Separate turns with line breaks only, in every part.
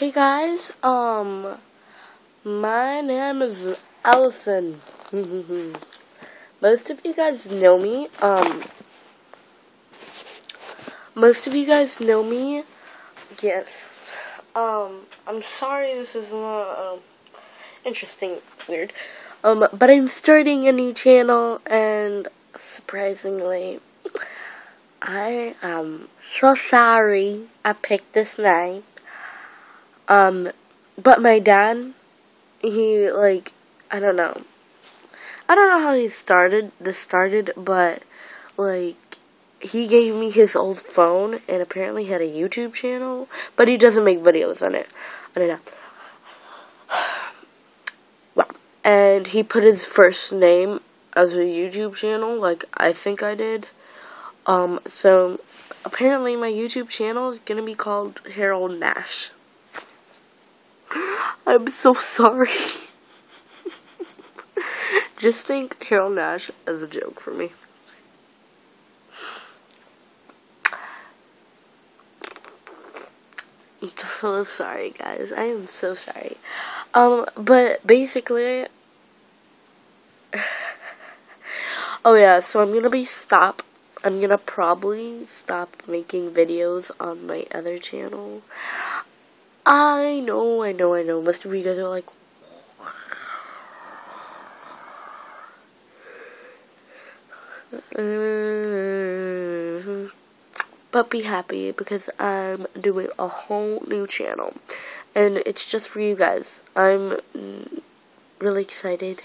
Hey guys, um, my name is Allison. most of you guys know me. Um, most of you guys know me. Yes. Um, I'm sorry this is not um, interesting, weird. Um, but I'm starting a new channel, and surprisingly, I am so sorry I picked this name. Um, but my dad, he, like, I don't know. I don't know how he started, this started, but, like, he gave me his old phone and apparently had a YouTube channel, but he doesn't make videos on it. I don't know. Wow. And he put his first name as a YouTube channel, like I think I did. Um, so apparently my YouTube channel is gonna be called Harold Nash. I'm so sorry. Just think Harold Nash as a joke for me. I'm so sorry, guys. I am so sorry. Um, but basically, oh yeah, so I'm gonna be stop. I'm gonna probably stop making videos on my other channel. I know, I know, I know. Most of you guys are like, but be happy because I'm doing a whole new channel and it's just for you guys. I'm really excited.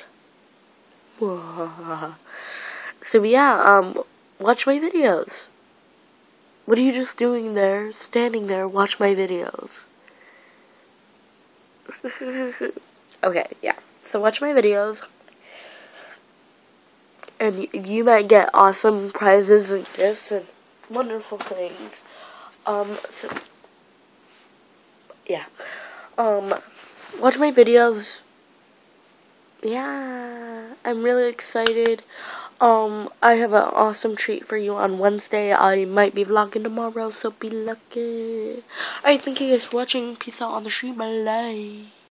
so yeah, um, watch my videos. What are you just doing there, standing there, watch my videos. okay, yeah. So watch my videos. And you might get awesome prizes and gifts and wonderful things. Um, so, yeah. Um, watch my videos. Yeah, I'm really excited. Um, I have an awesome treat for you on Wednesday. I might be vlogging tomorrow, so be lucky. Alright, thank you guys for watching. Peace out on the street. Bye.